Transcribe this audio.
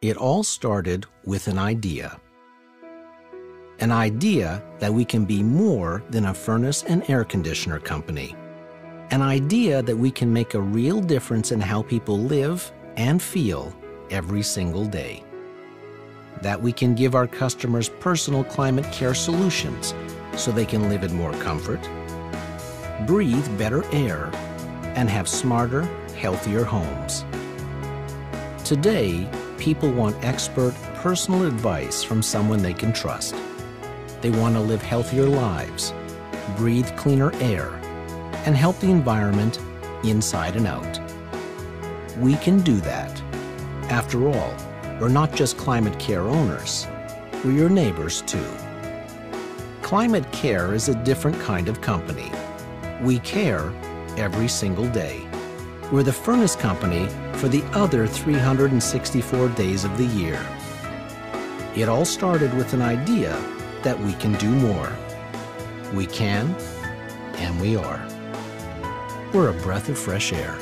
It all started with an idea. An idea that we can be more than a furnace and air conditioner company. An idea that we can make a real difference in how people live and feel every single day. That we can give our customers personal climate care solutions so they can live in more comfort, breathe better air, and have smarter, healthier homes. Today, people want expert, personal advice from someone they can trust. They want to live healthier lives, breathe cleaner air, and help the environment inside and out. We can do that. After all, we're not just climate care owners, we're your neighbors too. ClimateCare is a different kind of company. We care every single day. We're the furnace company for the other 364 days of the year. It all started with an idea that we can do more. We can, and we are. We're a breath of fresh air.